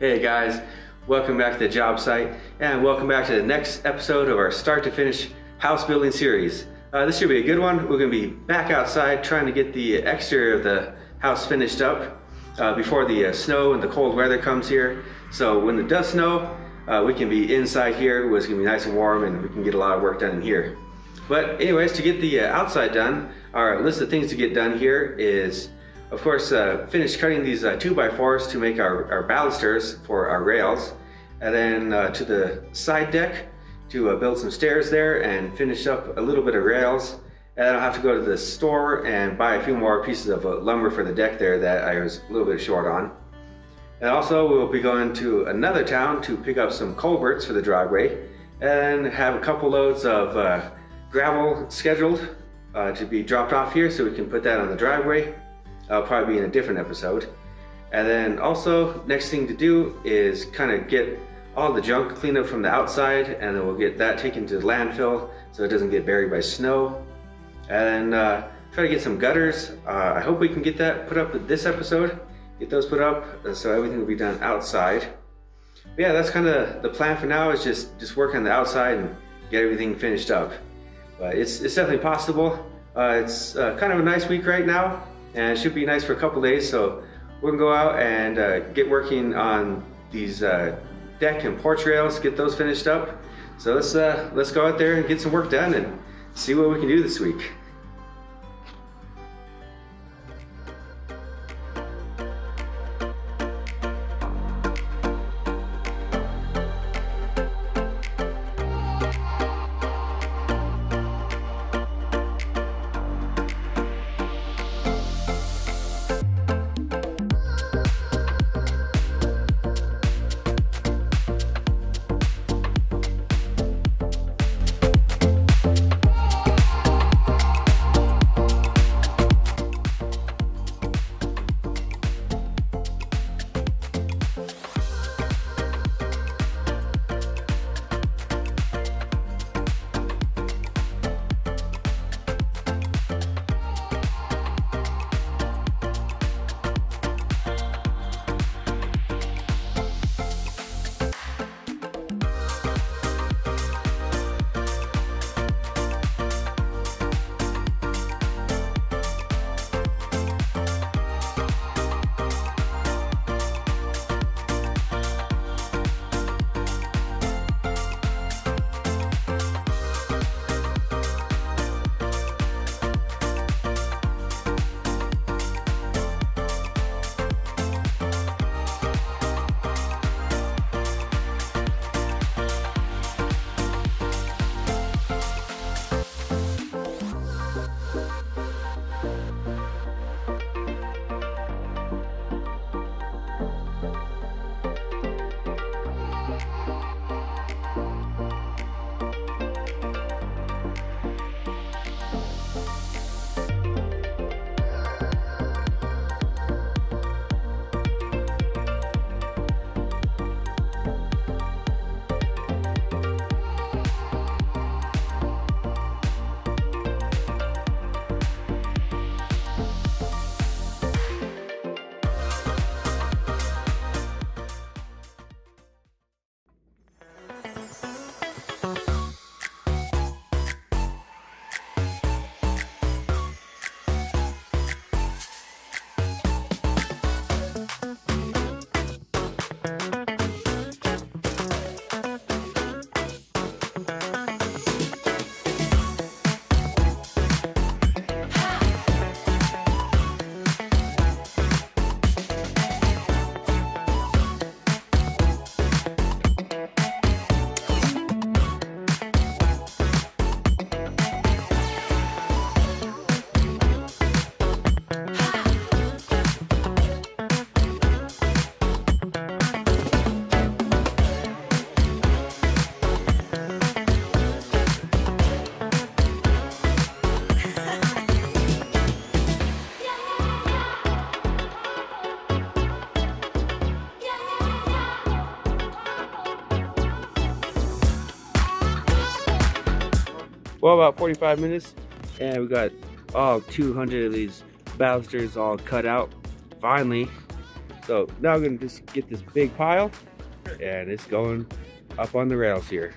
Hey guys, welcome back to the job site and welcome back to the next episode of our start to finish house building series. Uh, this should be a good one. We're going to be back outside trying to get the exterior of the house finished up uh, before the uh, snow and the cold weather comes here. So when it does snow, uh, we can be inside here where it's going to be nice and warm and we can get a lot of work done in here. But anyways, to get the uh, outside done, our list of things to get done here is of course, uh, finished cutting these uh, 2x4s to make our, our balusters for our rails. And then uh, to the side deck to uh, build some stairs there and finish up a little bit of rails. And then I'll have to go to the store and buy a few more pieces of uh, lumber for the deck there that I was a little bit short on. And also we'll be going to another town to pick up some culverts for the driveway and have a couple loads of uh, gravel scheduled to be dropped off here so we can put that on the driveway. I'll probably be in a different episode. And then also, next thing to do is kind of get all the junk cleaned up from the outside, and then we'll get that taken to the landfill so it doesn't get buried by snow. And uh, try to get some gutters. Uh, I hope we can get that put up with this episode. Get those put up uh, so everything will be done outside. But yeah, that's kind of the plan for now. Is just just work on the outside and get everything finished up. But it's it's definitely possible. Uh, it's uh, kind of a nice week right now and it should be nice for a couple days. So we're gonna go out and uh, get working on these uh, deck and porch rails, get those finished up. So let's uh, let's go out there and get some work done and see what we can do this week. Well, about 45 minutes, and we got all 200 of these balusters all cut out. Finally, So now I'm gonna just get this big pile and it's going up on the rails here.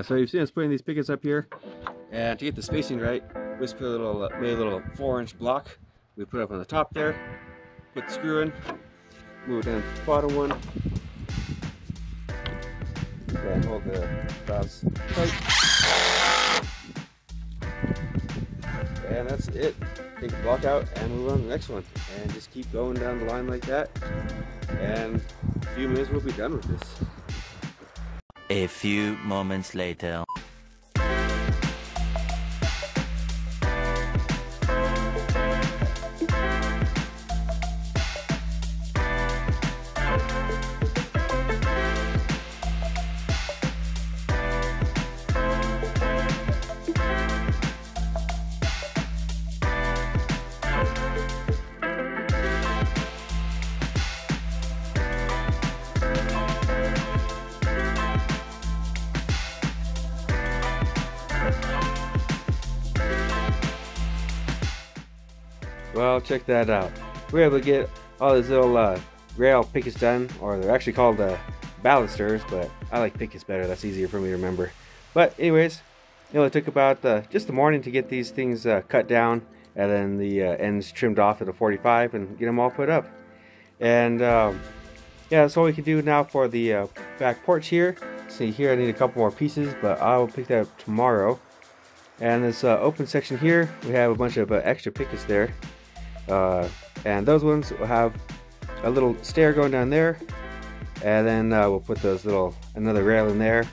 So you've seen us putting these pickets up here, and to get the spacing right, we just put a little, uh, made a little four-inch block. We put up on the top there, put the screw in, move it down to the bottom one, and hold the valves tight. And that's it. Take the block out and move on to the next one, and just keep going down the line like that. And a few minutes we'll be done with this. A few moments later. Well, check that out. We were able to get all these little uh, rail pickets done, or they're actually called uh, ballisters, but I like pickets better. That's easier for me to remember. But anyways, you know, it took about uh, just the morning to get these things uh, cut down, and then the uh, ends trimmed off at a 45, and get them all put up. And um, yeah, that's all we can do now for the uh, back porch here. See here, I need a couple more pieces, but I will pick that up tomorrow. And this uh, open section here, we have a bunch of extra pickets there. Uh, and those ones will have a little stair going down there. And then uh, we'll put those little another rail in there.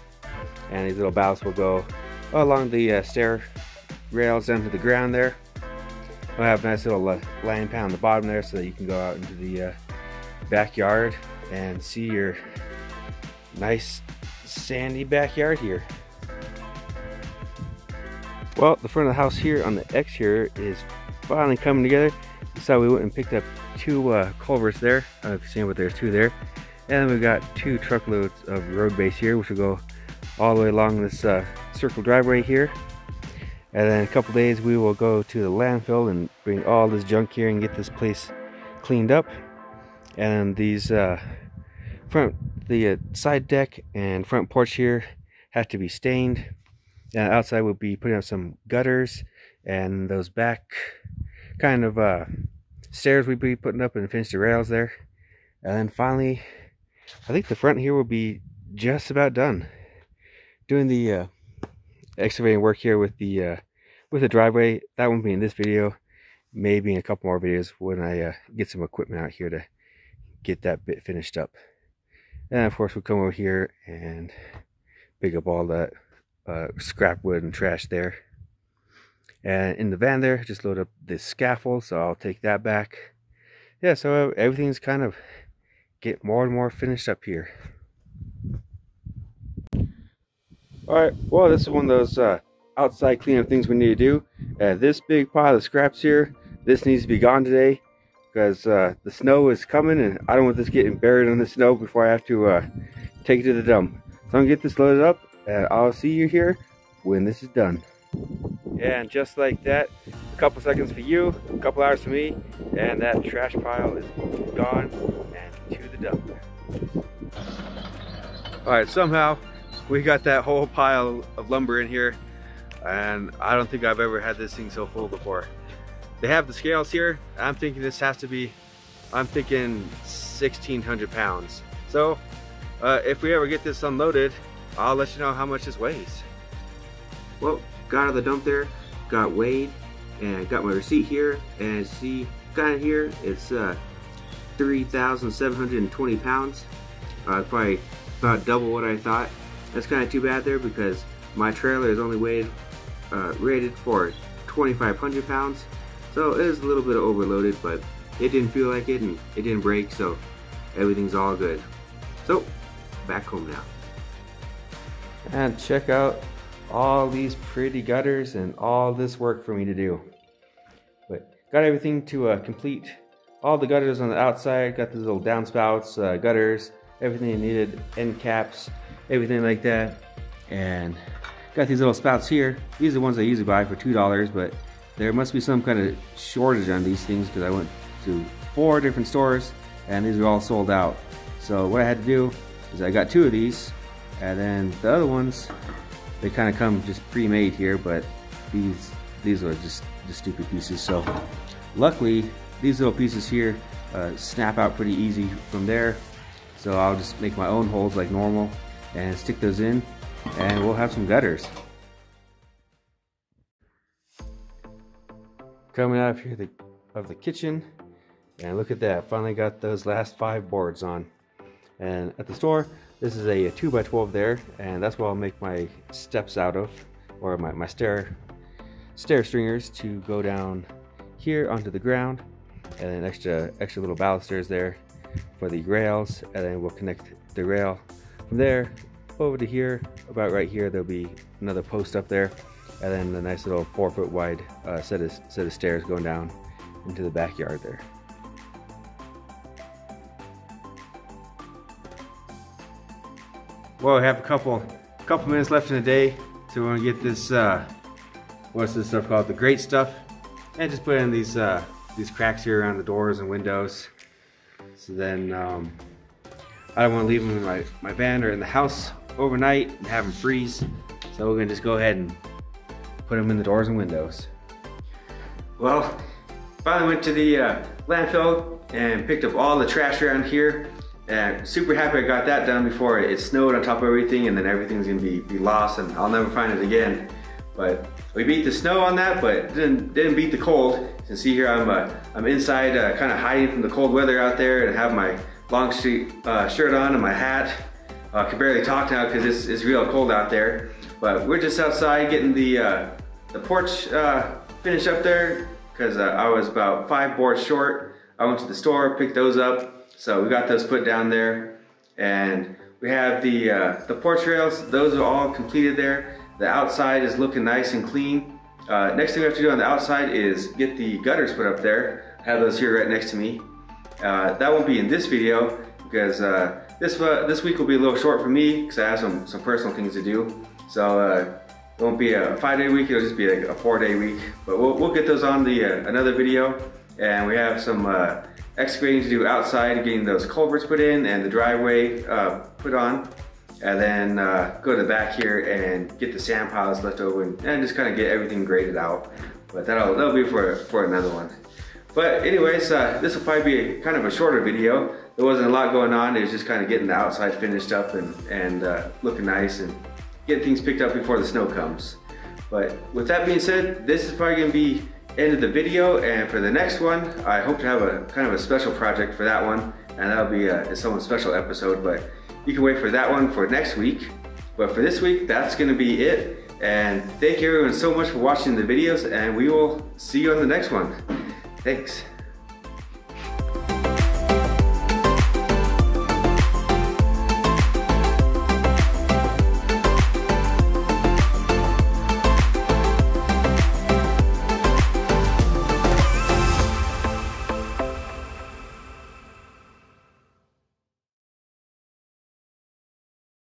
And these little ballasts will go along the uh, stair rails down to the ground there. We'll have a nice little uh, landing pad on the bottom there so that you can go out into the uh, backyard and see your nice sandy backyard here. Well the front of the house here on the exterior is finally coming together so we went and picked up two uh, culverts there. I don't know if you've seen, but there's two there. And we've got two truckloads of road base here, which will go all the way along this uh, circle driveway here. And then a couple days, we will go to the landfill and bring all this junk here and get this place cleaned up. And these uh, front, the uh, side deck and front porch here have to be stained. And outside we'll be putting up some gutters and those back kind of uh, stairs we'd be putting up and finish the rails there. And then finally, I think the front here will be just about done. Doing the uh, excavating work here with the uh, with the driveway. That won't be in this video. Maybe in a couple more videos when I uh, get some equipment out here to get that bit finished up. And of course we'll come over here and pick up all that uh, scrap wood and trash there. And in the van there, just load up this scaffold, so I'll take that back. Yeah, so everything's kind of get more and more finished up here. Alright, well this is one of those uh, outside cleanup things we need to do. Uh, this big pile of scraps here, this needs to be gone today because uh, the snow is coming and I don't want this getting buried in the snow before I have to uh, take it to the dump. So I'm going to get this loaded up and I'll see you here when this is done. And just like that, a couple seconds for you, a couple hours for me, and that trash pile is gone and to the dump. All right, somehow we got that whole pile of lumber in here, and I don't think I've ever had this thing so full before. They have the scales here. I'm thinking this has to be I'm thinking 1,600 pounds. So uh, if we ever get this unloaded, I'll let you know how much this weighs. Well, got out of the dump there, got weighed, and got my receipt here, and see, got it here, it's uh, 3,720 pounds. Uh, probably about double what I thought. That's kind of too bad there because my trailer is only weighed, uh, rated for 2,500 pounds. So it is a little bit overloaded, but it didn't feel like it and it didn't break, so everything's all good. So, back home now. And check out all these pretty gutters and all this work for me to do. But got everything to uh, complete all the gutters on the outside, got these little downspouts, uh, gutters, everything I needed, end caps, everything like that. And got these little spouts here. These are the ones I usually buy for $2, but there must be some kind of shortage on these things because I went to four different stores and these are all sold out. So what I had to do is I got two of these and then the other ones, they kind of come just pre-made here, but these these are just the stupid pieces. So luckily, these little pieces here uh, snap out pretty easy from there. So I'll just make my own holes like normal and stick those in and we'll have some gutters. Coming out here the, of the kitchen and look at that, finally got those last five boards on. And at the store, this is a 2x12 there, and that's what I'll make my steps out of, or my, my stair, stair stringers to go down here onto the ground, and then extra, extra little balusters there for the rails, and then we'll connect the rail from there over to here, about right here, there'll be another post up there, and then a nice little four foot wide uh, set, of, set of stairs going down into the backyard there. Well, we have a couple couple minutes left in the day, so we're gonna get this. Uh, what's this stuff called? The great stuff, and just put in these uh, these cracks here around the doors and windows. So then um, I don't want to leave them in my my van or in the house overnight and have them freeze. So we're gonna just go ahead and put them in the doors and windows. Well, finally went to the uh, landfill and picked up all the trash around here and super happy I got that done before it snowed on top of everything and then everything's gonna be, be lost and I'll never find it again. But we beat the snow on that, but didn't, didn't beat the cold. You can see here I'm, uh, I'm inside uh, kind of hiding from the cold weather out there and have my long street uh, shirt on and my hat. I can barely talk now because it's, it's real cold out there. But we're just outside getting the, uh, the porch uh, finished up there because uh, I was about five boards short. I went to the store, picked those up, so we got those put down there and we have the, uh, the porch rails, those are all completed there. The outside is looking nice and clean. Uh, next thing we have to do on the outside is get the gutters put up there. I have those here right next to me. Uh, that won't be in this video because uh, this uh, this week will be a little short for me because I have some, some personal things to do. So uh, it won't be a five day week, it'll just be like a four day week. But we'll, we'll get those on the another video. And we have some excavating to do outside, getting those culverts put in and the driveway uh, put on. And then uh, go to the back here and get the sand piles left over and, and just kind of get everything graded out. But that'll, that'll be for, for another one. But anyways, uh, this will probably be kind of a shorter video. There wasn't a lot going on. It was just kind of getting the outside finished up and, and uh, looking nice and getting things picked up before the snow comes. But with that being said, this is probably gonna be end of the video and for the next one I hope to have a kind of a special project for that one and that'll be a, someone's special episode but you can wait for that one for next week. But for this week that's gonna be it and thank you everyone so much for watching the videos and we will see you on the next one. Thanks